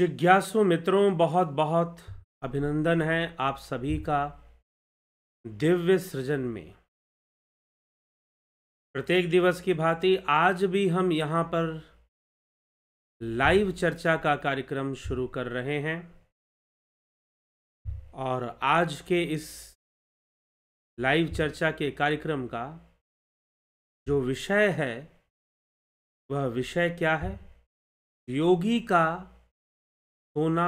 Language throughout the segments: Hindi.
जिज्ञासु मित्रों बहुत बहुत अभिनंदन है आप सभी का दिव्य सृजन में। प्रत्येक दिवस की भांति आज भी हम यहाँ पर लाइव चर्चा का कार्यक्रम शुरू कर रहे हैं और आज के इस लाइव चर्चा के कार्यक्रम का जो विषय है, वह विषय क्या है? योगी का सोना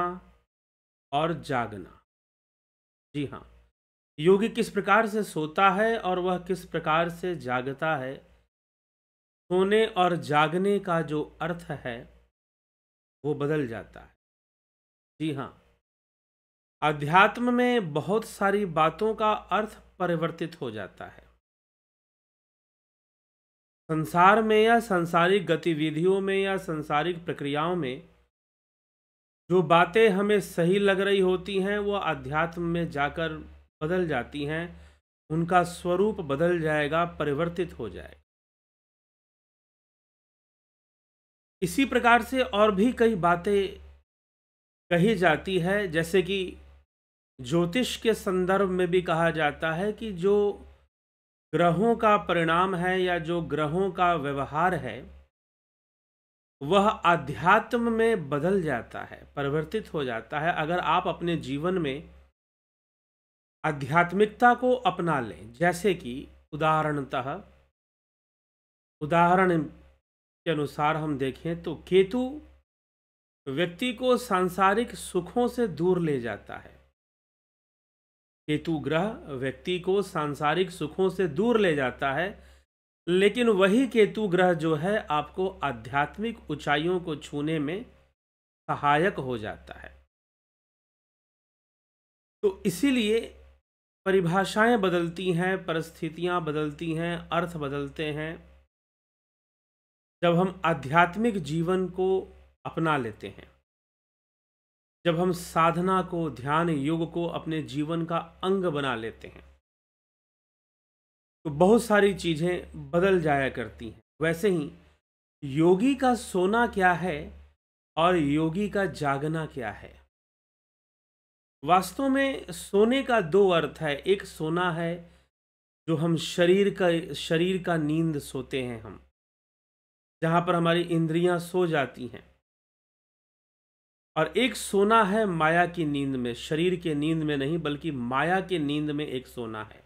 और जागना। जी हाँ योगी किस प्रकार से सोता है और वह किस प्रकार से जागता है? सोने और जागने का जो अर्थ है, वो बदल जाता है। जी हाँ अध्यात्म में बहुत सारी बातों का अर्थ परिवर्तित हो जाता है। संसार में या संसारिक गतिविधियों में या संसारिक प्रक्रियाओं में जो बातें हमें सही लग रही होती हैं, वो अध्यात्म में जाकर बदल जाती हैं, उनका स्वरूप बदल जाएगा, परिवर्तित हो जाएगा। इसी प्रकार से और भी कई बातें कही जाती है, जैसे कि ज्योतिष के संदर्भ में भी कहा जाता है कि जो ग्रहों का परिणाम है या जो ग्रहों का व्यवहार है वह आध्यात्म में बदल जाता है, परिवर्तित हो जाता है। अगर आप अपने जीवन में आध्यात्मिकता को अपना लें, जैसे कि उदाहरणतः, उदाहरण के अनुसार हम देखें तो केतु व्यक्ति को सांसारिक सुखों से दूर ले जाता है। केतु ग्रह व्यक्ति को सांसारिक सुखों से दूर ले जाता है। लेकिन वही केतु ग्रह जो है, आपको आध्यात्मिक ऊंचाइयों को छूने में सहायक हो जाता है। तो इसीलिए परिभाषाएँ बदलती हैं, परिस्थितियाँ बदलती हैं, अर्थ बदलते हैं, जब हम आध्यात्मिक जीवन को अपना लेते हैं। जब हम साधना को, ध्यान, योग को अपने जीवन का अंग बना लेते हैं। तो बहुत सारी चीज़ें बदल जाया करती हैं। वैसे ही, योगी का सोना क्या है और योगी का जागना क्या है? वास्तव में सोने का दो अर्थ है। एक सोना है, जो हम शरीर का शरीर का नींद सोते हैं हम, जहाँ पर हमारी इंद्रियाँ सो जाती हैं। और एक सोना है माया की नींद में, शरीर के नींद में नहीं, बल्कि माया के नींद में एक सोना है।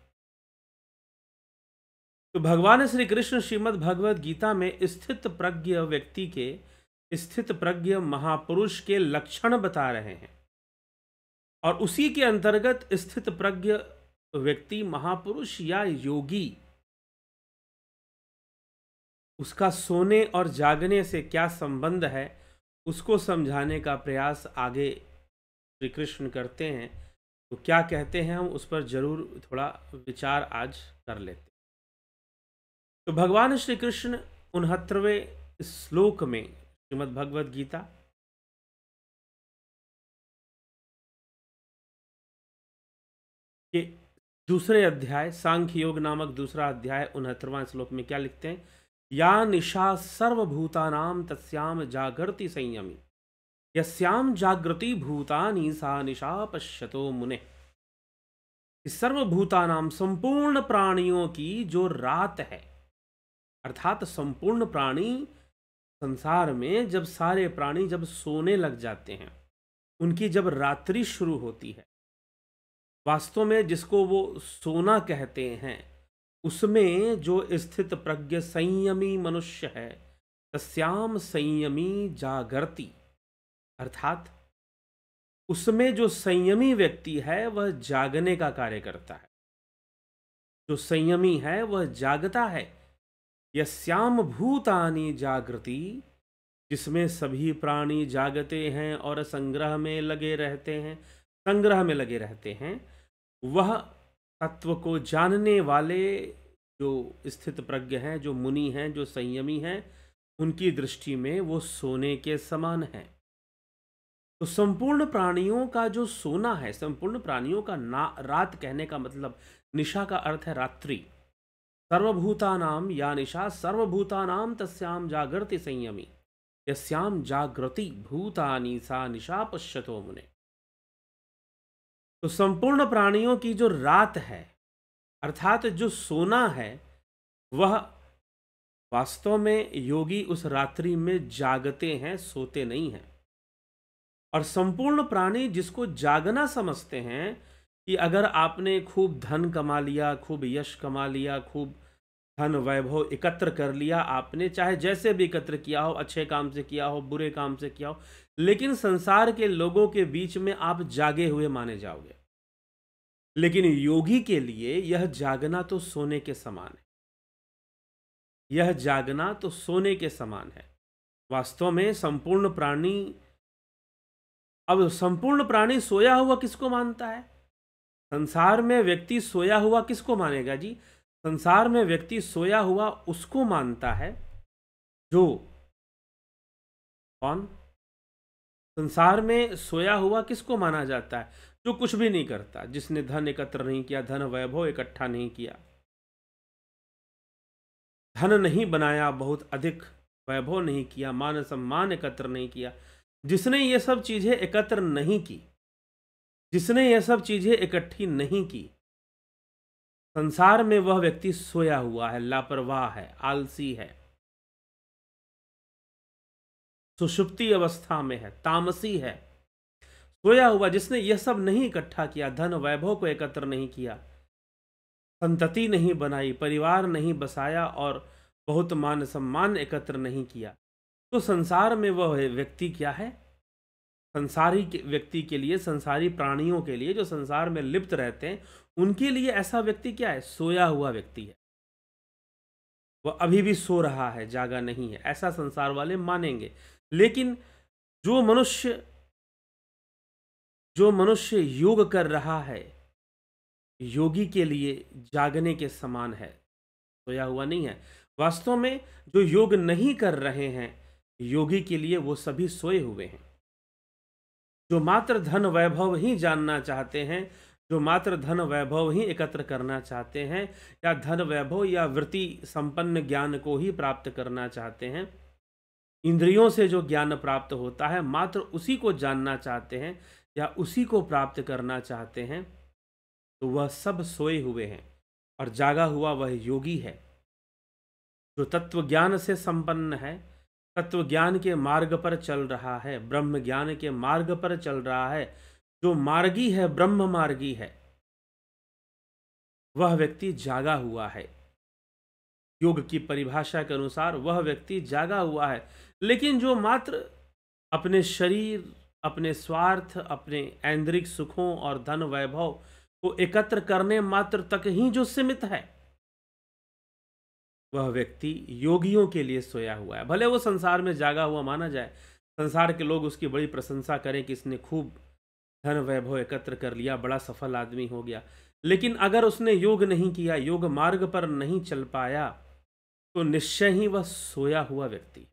तो भगवान श्री कृष्ण श्रीमद भगवद गीता में स्थित प्रज्ञ व्यक्ति के स्थित प्रज्ञ महापुरुष के लक्षण बता रहे हैं। और उसी के अंतर्गत स्थित प्रज्ञ व्यक्ति महापुरुष या योगी, उसका सोने और जागने से क्या संबंध है, उसको समझाने का प्रयास आगे श्री कृष्ण करते हैं। तो क्या कहते हैं हम उस पर ज़रूर थोड़ा विचार आज कर लेते तो भगवान श्री कृष्ण उनहत्तरवें श्लोक में श्रीमद् भगवद गीता के दूसरे अध्याय, सांख्य योग नामक दूसरा अध्याय, उनहत्तरवां श्लोक में क्या लिखते हैं? या निशा सर्वभूतानाम तस्याम जागृति संयमी। यस्याम जागृति भूतानी सा निशा पश्यतो मुने। सर्वभूतानाम संपूर्ण प्राणियों की जो रात है अर्थात संपूर्ण प्राणी संसार में जब सारे प्राणी जब सोने लग जाते हैं, उनकी जब रात्रि शुरू होती है, वास्तव में जिसको वो सोना कहते हैं, उसमें जो स्थित प्रज्ञ संयमी मनुष्य है, तस्याम संयमी जागरती। अर्थात उसमें जो संयमी व्यक्ति है, वह जागने का कार्य करता है। जो संयमी है, वह जागता है। यस्याम भूतानी जागृति, जिसमें सभी प्राणी जागते हैं और संग्रह में लगे रहते हैं, संग्रह में लगे रहते हैं, वह तत्व को जानने वाले जो स्थित प्रज्ञ हैं, जो मुनि हैं, जो संयमी हैं, उनकी दृष्टि में वो सोने के समान है। तो संपूर्ण प्राणियों का जो सोना है, संपूर्ण प्राणियों का ना, रात कहने का मतलब निशा का अर्थ है रात्रि। सर्वभूतानाम या निशा सर्वभूतानाम तस्याम जागृति संयमी। यश्याम जागृति भूतानी सा निशा पश्यतो मुने। तो संपूर्ण प्राणियों की जो रात है, अर्थात जो सोना है, वह वास्तव में योगी उस रात्रि में जागते हैं, सोते नहीं हैं। और संपूर्ण प्राणी जिसको जागना समझते हैं कि अगर आपने खूब धन कमा लिया, खूब यश कमा लिया, खूब धन वैभव एकत्र कर लिया, आपने चाहे जैसे भी एकत्र किया हो, अच्छे काम से किया हो, बुरे काम से किया हो, लेकिन संसार के लोगों के बीच में आप जागे हुए माने जाओगे। लेकिन योगी के लिए यह जागना तो सोने के समान है। यह जागना तो सोने के समान है। वास्तव में संपूर्ण प्राणी, अब संपूर्ण प्राणी सोया हुआ किसको मानता है? संसार में व्यक्ति सोया हुआ किसको मानेगा जी? संसार में व्यक्ति सोया हुआ उसको मानता है जो कौन? संसार में सोया हुआ किसको माना जाता है? जो कुछ भी नहीं करता, जिसने धन एकत्र नहीं किया, धन वैभव इकट्ठा नहीं किया। धन नहीं बनाया, बहुत अधिक वैभव नहीं किया, मान सम्मान एकत्र नहीं किया, जिसने ये सब चीज़ें एकत्र नहीं की। जिसने यह सब चीज़ें इकट्ठी नहीं की। संसार में वह व्यक्ति सोया हुआ है, लापरवाह है, आलसी है। सुषुप्ति अवस्था में है, तामसी है। सोया हुआ, जिसने यह सब नहीं इकट्ठा किया, धन वैभव को एकत्र नहीं किया, संतति नहीं बनाई, परिवार नहीं बसाया और बहुत मान सम्मान एकत्र नहीं किया तो संसार में वह व्यक्ति क्या है? संसारी व्यक्ति के लिए, संसारी प्राणियों के लिए जो संसार में लिप्त रहते हैं, उनके लिए ऐसा व्यक्ति क्या है? सोया हुआ व्यक्ति है। वह अभी भी सो रहा है, जागा नहीं है। ऐसा संसार वाले मानेंगे। लेकिन जो मनुष्य जो मनुष्य योग कर रहा है, योगी के लिए जागने के समान है, सोया हुआ नहीं है। वास्तव में जो योग नहीं कर रहे हैं, योगी के लिए वो सभी सोए हुए हैं। जो मात्र धन वैभव ही जानना चाहते हैं, जो मात्र धन वैभव ही एकत्र करना चाहते हैं, या धन वैभव या वृत्ति संपन्न ज्ञान को ही प्राप्त करना चाहते हैं, इंद्रियों से जो ज्ञान प्राप्त होता है, मात्र उसी को जानना चाहते हैं, या उसी को प्राप्त करना चाहते हैं तो वह सब सोए हुए हैं, और जागा हुआ वह योगी है, जो तत्व ज्ञान से संपन्न है तत्व ज्ञान के मार्ग पर चल रहा है ब्रह्म ज्ञान के मार्ग पर चल रहा है। जो मार्गी है, ब्रह्म मार्गी है। वह व्यक्ति जागा हुआ है। योग की परिभाषा के अनुसार वह व्यक्ति जागा हुआ है। लेकिन जो मात्र अपने शरीर, अपने स्वार्थ, अपने ऐन्द्रिक सुखों और धन वैभव को एकत्र करने मात्र तक ही जो सीमित है वह व्यक्ति योगियों के लिए सोया हुआ है। भले वो संसार में जागा हुआ माना जाए, संसार के लोग उसकी बड़ी प्रशंसा करें कि इसने खूब धन वैभव एकत्र कर लिया, बड़ा सफल आदमी हो गया। लेकिन अगर उसने योग नहीं किया, योग मार्ग पर नहीं चल पाया तो निश्चय ही वह सोया हुआ व्यक्ति।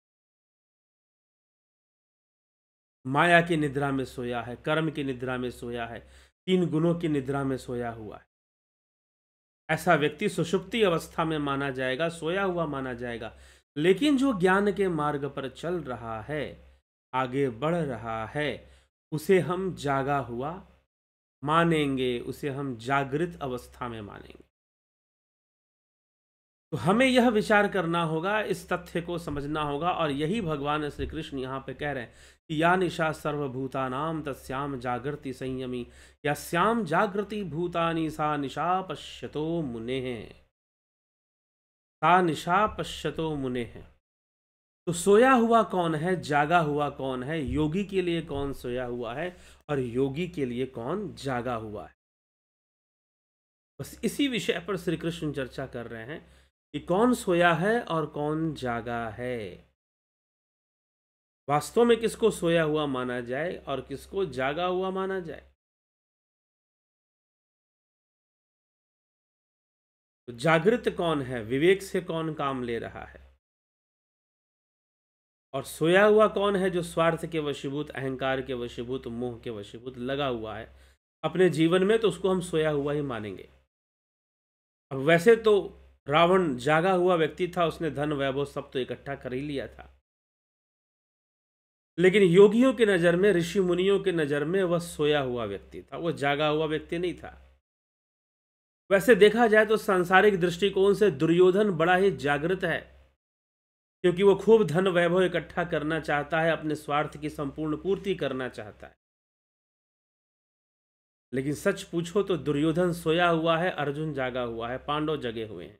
माया की निद्रा में सोया है, कर्म की निद्रा में सोया है, तीन गुणों की निद्रा में सोया हुआ है। ऐसा व्यक्ति सुषुप्ति अवस्था में माना जाएगा, सोया हुआ माना जाएगा। लेकिन जो ज्ञान के मार्ग पर चल रहा है, आगे बढ़ रहा है, उसे हम जागा हुआ मानेंगे, उसे हम जागृत अवस्था में मानेंगे। तो हमें यह विचार करना होगा, इस तथ्य को समझना होगा और यही भगवान श्री कृष्ण यहाँ पे कह रहे हैं कि या निशा सर्वभूतानाम तस्याम जागृति संयमी, या श्याम जागृति भूतानी सा निशा पश्यतो मुने। सा निशा पश्यतो मुने। हैं तो सोया हुआ कौन है, जागा हुआ कौन है, योगी के लिए कौन सोया हुआ है और योगी के लिए कौन जागा हुआ है? बस इसी विषय पर श्री कृष्ण चर्चा कर रहे हैं। कि कौन सोया है और कौन जागा है। वास्तव में किसको सोया हुआ माना जाए और किसको जागा हुआ माना जाए? तो जागृत कौन है? विवेक से कौन काम ले रहा है? और सोया हुआ कौन है जो स्वार्थ के वशीभूत, अहंकार के वशीभूत, मोह के वशीभूत लगा हुआ है? अपने जीवन में तो उसको हम सोया हुआ ही मानेंगे। अब वैसे तो रावण जागा हुआ व्यक्ति था, उसने धन, वैभव सब तो इकट्ठा कर ही लिया था। लेकिन योगियों की नज़र में, ऋषि मुनियों की नज़र में वह सोया हुआ व्यक्ति था, वह जागा हुआ व्यक्ति नहीं था। वैसे देखा जाए तो सांसारिक दृष्टिकोण से दुर्योधन बड़ा ही जागृत है, क्योंकि वो खूब धन, वैभव इकट्ठा करना चाहता है, अपने स्वार्थ की संपूर्ण पूर्ति करना चाहता है। लेकिन सच पूछो तो दुर्योधन सोया हुआ है, अर्जुन जागा हुआ है, पांडव जगे हुए हैं।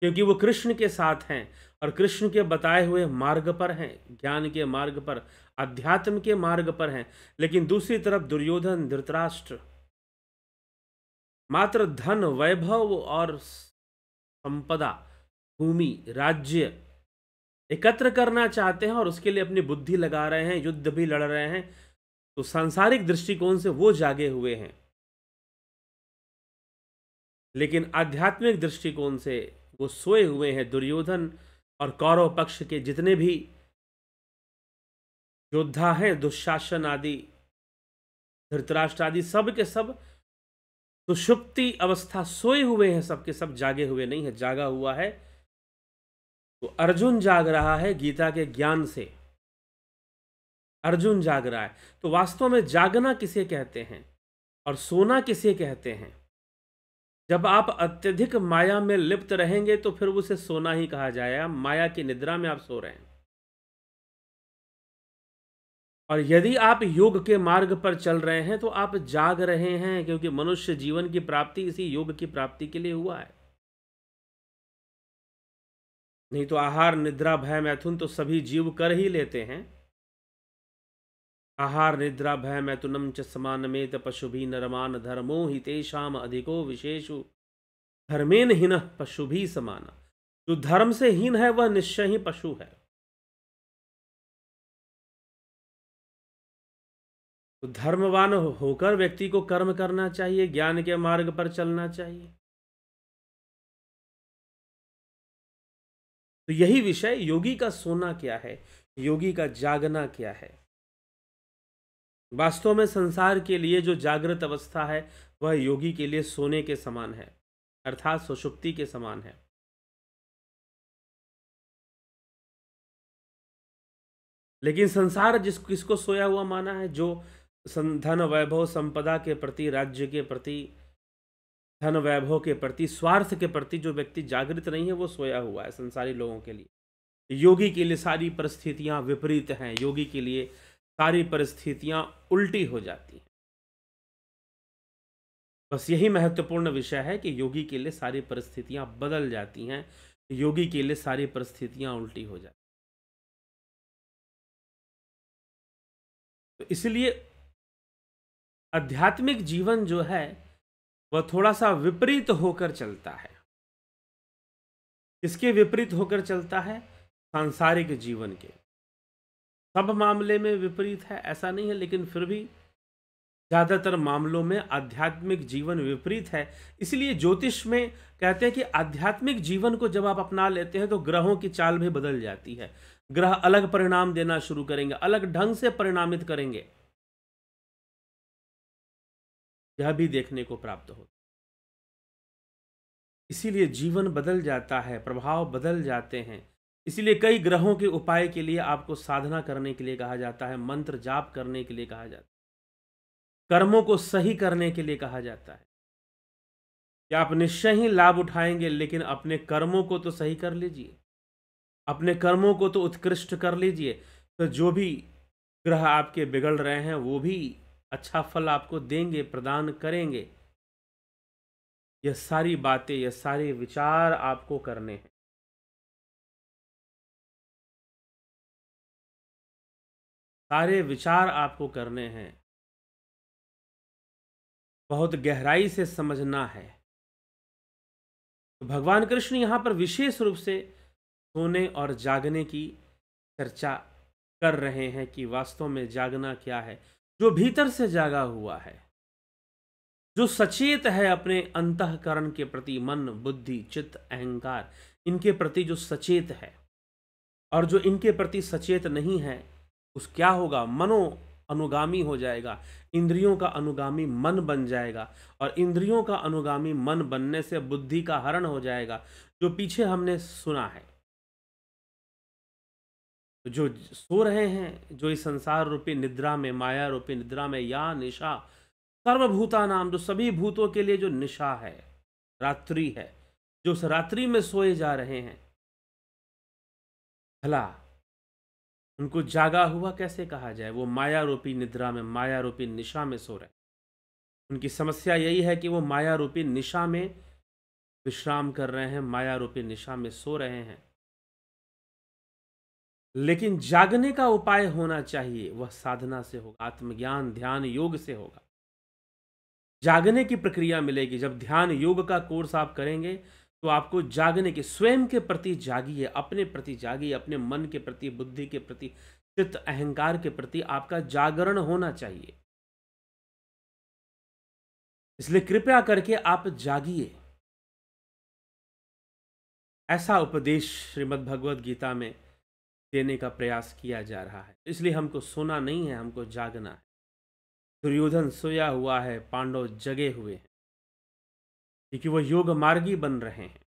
क्योंकि वो कृष्ण के साथ हैं और कृष्ण के बताए हुए मार्ग पर हैं, ज्ञान के मार्ग पर, अध्यात्म के मार्ग पर हैं। लेकिन दूसरी तरफ़ दुर्योधन, धृतराष्ट्र, मात्र धन, वैभव और संपदा, भूमि, राज्य एकत्र करना चाहते हैं और उसके लिए अपनी बुद्धि लगा रहे हैं, युद्ध भी लड़ रहे हैं तो सांसारिक दृष्टिकोण से वो जागे हुए हैं। लेकिन आध्यात्मिक दृष्टिकोण से वो सोए हुए हैं दुर्योधन और कौरव पक्ष के जितने भी योद्धा हैं, दुशासन आदि, धृतराष्ट्र आदि, सब के सब सुषुप्ति अवस्था सोए हुए हैं, सबके सब जागे हुए नहीं है, जागा हुआ है। तो अर्जुन जाग रहा है गीता के ज्ञान से। अर्जुन जाग रहा है। तो वास्तव में जागना किसे कहते हैं और सोना किसे कहते हैं? जब आप अत्यधिक माया में लिप्त रहेंगे तो फिर उसे सोना ही कहा जाएगा। माया की निद्रा में आप सो रहे हैं। और यदि आप योग के मार्ग पर चल रहे हैं तो आप जाग रहे हैं, क्योंकि मनुष्य जीवन की प्राप्ति इसी योग की प्राप्ति के लिए हुआ है। नहीं तो आहार, निद्रा, भय, मैथुन तो सभी जीव कर ही लेते हैं। आहार निद्रा भय मैथुनम च समानमेत भी नरमान धर्मो ही तेषाम अधिको विशेषु। धर्मेन हीन पशु भी समान। जो धर्म से हीन है, वह निश्चय ही पशु है। तो धर्मवान होकर व्यक्ति को कर्म करना चाहिए, ज्ञान के मार्ग पर चलना चाहिए। तो यही विषय योगी का सोना क्या है? योगी का जागना क्या है? वास्तव में संसार के लिए जो जागृत अवस्था है, वह योगी के लिए सोने के समान है, अर्थात सुषुप्ति के समान है। लेकिन संसार जिस, किसको सोया हुआ माना है, जो धन वैभव संपदा के प्रति, राज्य के प्रति, धन वैभव के प्रति, स्वार्थ के प्रति जो व्यक्ति जागृत नहीं है, वो सोया हुआ है संसारी लोगों के लिए। योगी के लिए सारी परिस्थितियाँ विपरीत हैं, योगी के लिए सारी परिस्थितियाँ उल्टी हो जाती हैं। बस यही महत्वपूर्ण विषय है कि योगी के लिए सारी परिस्थितियाँ बदल जाती हैं, योगी के लिए सारी परिस्थितियाँ उल्टी हो जाती तो इसलिए आध्यात्मिक जीवन जो है, वह थोड़ा सा विपरीत होकर चलता है। किसके विपरीत होकर चलता है? सांसारिक जीवन के। सब मामले में विपरीत है, ऐसा नहीं है, लेकिन फिर भी ज़्यादातर मामलों में आध्यात्मिक जीवन विपरीत है। इसलिए ज्योतिष में कहते हैं कि आध्यात्मिक जीवन को जब आप अपना लेते हैं तो ग्रहों की चाल भी बदल जाती है। ग्रह अलग परिणाम देना शुरू करेंगे, अलग ढंग से परिणामित करेंगे। यह भी देखने को प्राप्त हो। इसीलिए जीवन बदल जाता है, प्रभाव बदल जाते हैं। इसीलिए कई ग्रहों के उपाय के लिए आपको साधना करने के लिए कहा जाता है, मंत्र जाप करने के लिए कहा जाता है। कर्मों को सही करने के लिए कहा जाता है। कि आप निश्चय ही लाभ उठाएँगे, लेकिन अपने कर्मों को तो सही कर लीजिए। अपने कर्मों को तो उत्कृष्ट कर लीजिए। तो जो भी ग्रह आपके बिगड़ रहे हैं, वो भी अच्छा फल आपको देंगे, प्रदान करेंगे। यह सारी बातें, यह सारे विचार आपको करने हैं। सारे विचार आपको करने हैं। बहुत गहराई से समझना है। तो भगवान कृष्ण यहाँ पर विशेष रूप से सोने और जागने की चर्चा कर रहे हैं कि वास्तव में जागना क्या है, जो भीतर से जागा हुआ है, जो सचेत है अपने अंतकरण के प्रति मन, बुद्धि, चित्त, अहंकार, इनके प्रति जो सचेत है और जो इनके प्रति सचेत नहीं है उस क्या होगा? मनो अनुगामी हो जाएगा। इंद्रियों का अनुगामी मन बन जाएगा और इंद्रियों का अनुगामी मन बनने से बुद्धि का हरण हो जाएगा, जो पीछे हमने सुना है। तो जो सो रहे हैं, जो इस संसार रूपी निद्रा में, माया रूपी निद्रा में, या निशा, सर्वभूता नाम, जो सभी भूतों के लिए जो निशा है, रात्रि है, जो उस रात्रि में सोए जा रहे हैं, भला उनको जागा हुआ कैसे कहा जाए? वो माया रूपी निद्रा में माया रूपी निशा में सो रहे उनकी समस्या यही है कि वो माया रूपी निशा में विश्राम कर रहे हैं माया रूपी निशा में सो रहे हैं। लेकिन जागने का उपाय होना चाहिए, वह साधना से होगा, आत्मज्ञान, ध्यान योग से होगा। जागने की प्रक्रिया मिलेगी। जब ध्यान योग का कोर्स आप करेंगे तो आपको जागने के, स्वयं के प्रति जागिए, अपने प्रति जागिए, अपने मन के प्रति, बुद्धि के प्रति, चित्त, अहंकार के प्रति आपका जागरण होना चाहिए। इसलिए कृपया करके आप जागिए। ऐसा उपदेश श्रीमद् भगवद गीता में देने का प्रयास किया जा रहा है। इसलिए हमको सोना नहीं है, हमको जागना है। दुर्योधन सोया हुआ है, पांडव जगे हुए हैं। क्योंकि वो योग मार्गी बन रहे हैं।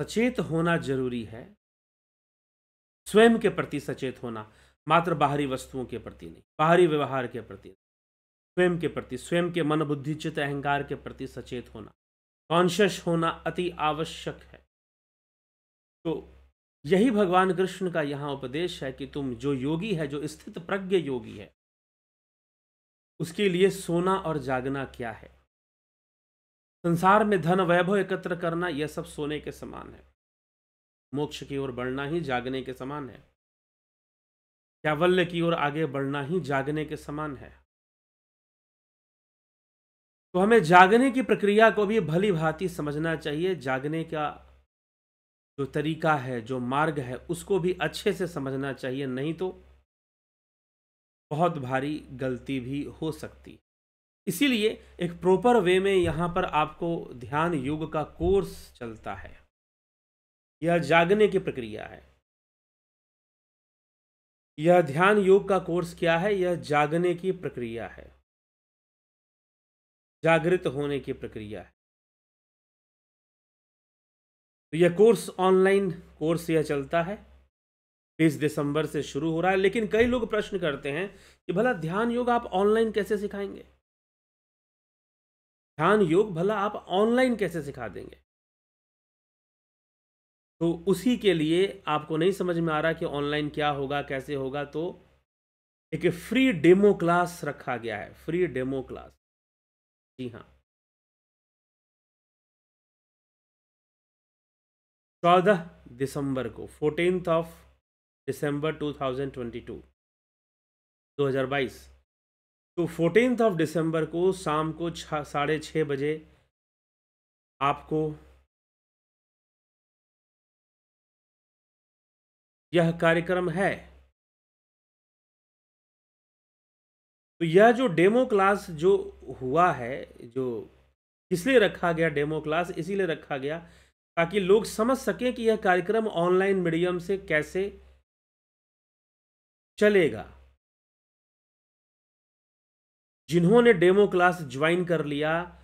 सचेत होना ज़रूरी है। स्वयं के प्रति सचेत होना, मात्र बाहरी वस्तुओं के प्रति नहीं, बाहरी व्यवहार के प्रति स्वयं के प्रति, स्वयं के मन बुद्धि, चित्त अहंकार के प्रति सचेत होना कॉन्शियस होना अति आवश्यक है। तो यही भगवान कृष्ण का यहाँ उपदेश है कि तुम जो योगी है, जो स्थित प्रज्ञ योगी है उसके लिए सोना और जागना क्या है? संसार में धन वैभव एकत्र करना यह सब सोने के समान है। मोक्ष की ओर बढ़ना ही जागने के समान है। कैवल्य की ओर आगे बढ़ना ही जागने के समान है। तो हमें जागने की प्रक्रिया को भी भली भांति समझना चाहिए। जागने का जो तरीका है, जो मार्ग है, उसको भी अच्छे से समझना चाहिए। नहीं तो बहुत भारी गलती भी हो सकती। इसीलिए एक प्रॉपर वे में यहाँ पर आपको ध्यान योग का कोर्स चलता है। यह जागने की प्रक्रिया है। यह ध्यान योग का कोर्स क्या है? यह जागने की प्रक्रिया है। जागृत होने की प्रक्रिया है। तो यह कोर्स ऑनलाइन कोर्स यह चलता है। बीस दिसंबर से शुरू हो रहा है, लेकिन कई लोग प्रश्न करते हैं कि भला ध्यान योग आप ऑनलाइन कैसे सिखाएँगे? ध्यान योग भला आप ऑनलाइन कैसे सिखा देंगे? तो उसी के लिए आपको नहीं समझ में आ रहा कि ऑनलाइन क्या होगा, कैसे होगा तो एक फ्री डेमो क्लास रखा गया है, फ्री डेमो क्लास। जी हाँ। चौदह दिसंबर को फोर्टीन ऑफ़ दिसंबर 2022 2022 तो फोर्टीनथ ऑफ़ दिसंबर को शाम को साढ़े छः बजे आपको यह कार्यक्रम है। तो यह जो डेमो क्लास जो हुआ है, जो इसलिए रखा गया डेमो क्लास इसीलिए रखा गया ताकि लोग समझ सकें कि यह कार्यक्रम ऑनलाइन मीडियम से कैसे चलेगा। जिन्होंने डेमो क्लास ज्वाइन कर लिया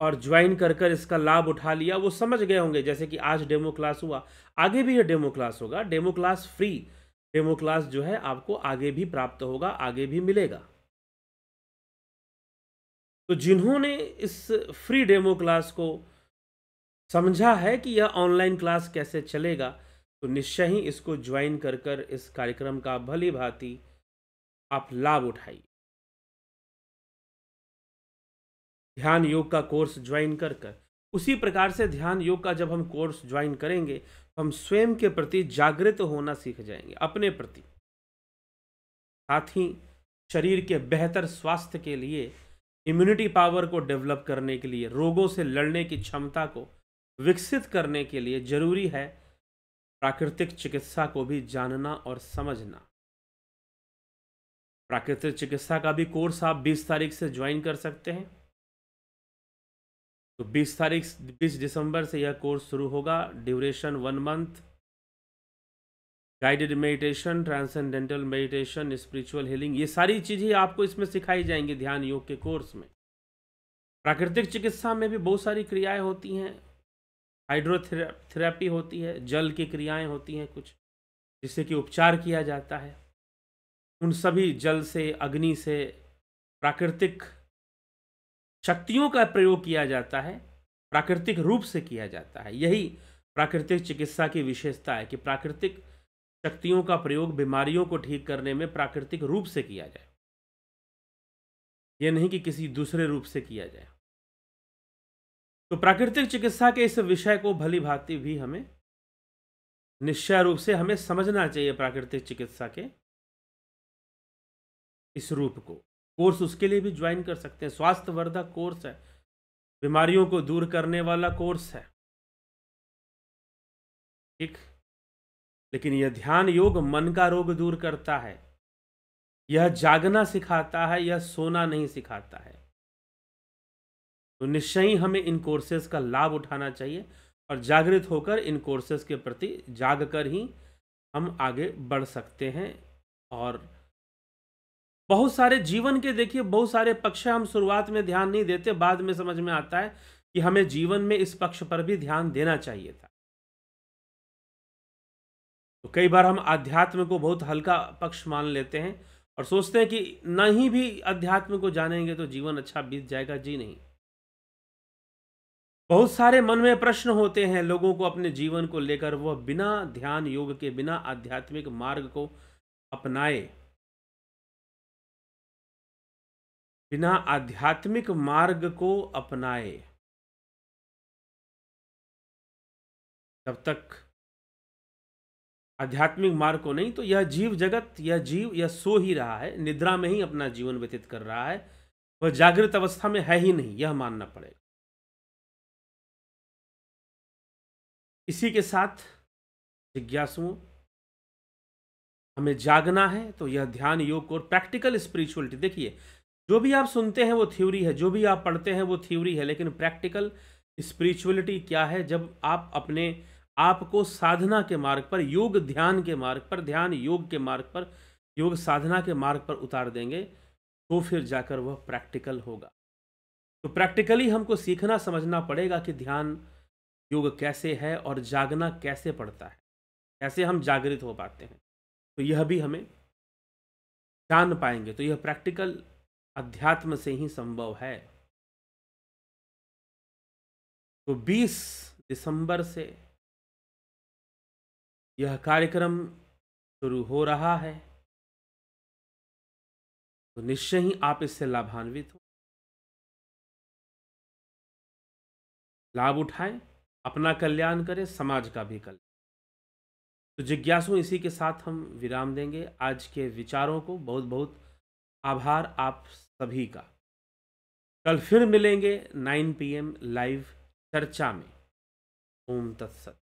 और ज्वाइन कर कर इसका लाभ उठा लिया, वो समझ गए होंगे, जैसे कि आज डेमो क्लास हुआ। आगे भी ये डेमो क्लास होगा। Demo class free. Demo class जो है, आपको आगे भी प्राप्त होगा, आगे भी मिलेगा। तो जिन्होंने इस फ्री डेमो क्लास को समझा है कि यह ऑनलाइन क्लास कैसे चलेगा तो निश्चय ही इसको ज्वाइन कर कर इस कार्यक्रम का भली भांति आप लाभ उठाइए। ध्यान योग का कोर्स ज्वाइन कर कर, उसी प्रकार से ध्यान योग का जब हम कोर्स ज्वाइन करेंगे तो हम स्वयं के प्रति जागृत होना सीख जाएँगे, अपने प्रति। साथ ही शरीर के बेहतर स्वास्थ्य के लिए इम्यूनिटी पावर को डेवलप करने के लिए, रोगों से लड़ने की क्षमता को विकसित करने के लिए ज़रूरी है प्राकृतिक चिकित्सा को भी जानना और समझना। प्राकृतिक चिकित्सा का भी कोर्स आप 20 तारीख से ज्वाइन कर सकते हैं। तो 20 तारीख 20 दिसंबर से यह कोर्स शुरू होगा। Duration one month. Guided meditation, transcendental meditation, spiritual healing, ये सारी चीज़ें आपको इसमें सिखाई जाएँगी ध्यान योग के कोर्स में। प्राकृतिक चिकित्सा में भी बहुत सारी क्रियाएँ होती हैं। हाइड्रोथेरेपी होती है, जल की क्रियाएँ होती हैं कुछ, जिससे कि उपचार किया जाता है। उन सभी जल से, अग्नि से प्राकृतिक शक्तियों का प्रयोग किया जाता है, प्राकृतिक रूप से किया जाता है। यही प्राकृतिक चिकित्सा की विशेषता है कि प्राकृतिक शक्तियों का प्रयोग बीमारियों को ठीक करने में प्राकृतिक रूप से किया जाए। यह नहीं कि किसी दूसरे रूप से किया जाए। तो प्राकृतिक चिकित्सा के इस विषय को भली भांति भी हमें निश्चय रूप से हमें समझना चाहिए प्राकृतिक चिकित्सा के इस रूप को। कोर्स उसके लिए भी ज्वाइन कर सकते हैं। स्वास्थ्य वर्धक कोर्स है। बीमारियों को दूर करने वाला कोर्स है। ठीक? लेकिन यह ध्यान योग मन का रोग दूर करता है। यह जागना सिखाता है, यह सोना नहीं सिखाता है। तो निश्चय ही हमें इन कोर्सेज का लाभ उठाना चाहिए और जागृत होकर इन कोर्सेज के प्रति जाग कर ही हम आगे बढ़ सकते हैं। और बहुत सारे जीवन के देखिए, बहुत सारे पक्ष हम शुरुआत में ध्यान नहीं देते, बाद में समझ में आता है कि हमें जीवन में इस पक्ष पर भी ध्यान देना चाहिए था। तो कई बार हम अध्यात्म को बहुत हल्का पक्ष मान लेते हैं और सोचते हैं कि नहीं भी अध्यात्म को जानेंगे तो जीवन अच्छा बीत जाएगा, जी नहीं। बहुत सारे मन में प्रश्न होते हैं लोगों को अपने जीवन को लेकर। वह बिना ध्यान योग के, बिना आध्यात्मिक मार्ग को अपनाए। बिना आध्यात्मिक मार्ग को अपनाए। जब तक आध्यात्मिक मार्ग को नहीं तो यह जीव जगत, यह जीव, यह सो ही रहा है। निद्रा में ही अपना जीवन व्यतीत कर रहा है। वह जागृत अवस्था में है ही नहीं, यह मानना पड़ेगा। इसी के साथ जिज्ञासुओं हमें जागना है तो यह ध्यान योग और प्रैक्टिकल स्पिरिचुअलिटी देखिए, जो भी आप सुनते हैं वो थ्योरी है, जो भी आप पढ़ते हैं वो थ्योरी है, लेकिन प्रैक्टिकल स्पिरिचुअलिटी क्या है, जब आप अपने आप को साधना के मार्ग पर, योग ध्यान के मार्ग पर, ध्यान योग के मार्ग पर, योग साधना के मार्ग पर उतार देंगे तो फिर जाकर वह प्रैक्टिकल होगा। तो प्रैक्टिकली हमको सीखना, समझना पड़ेगा कि ध्यान योग कैसे है और जागना कैसे पड़ता है? कैसे हम जागृत हो पाते हैं? तो यह भी हमें जान पाएँगे। तो यह प्रैक्टिकल अध्यात्म से ही संभव है। तो 20 दिसंबर से यह कार्यक्रम शुरू हो रहा है। तो निश्चय ही आप इससे लाभान्वित हो। लाभ उठाएँ। अपना कल्याण करें, समाज का भी कल्याण। तो जिज्ञासु इसी के साथ हम विराम देंगे। आज के विचारों को बहुत बहुत आभार आप सभी का। कल फिर मिलेंगे 9 पीएम लाइव चर्चा में। ओम तत्सत।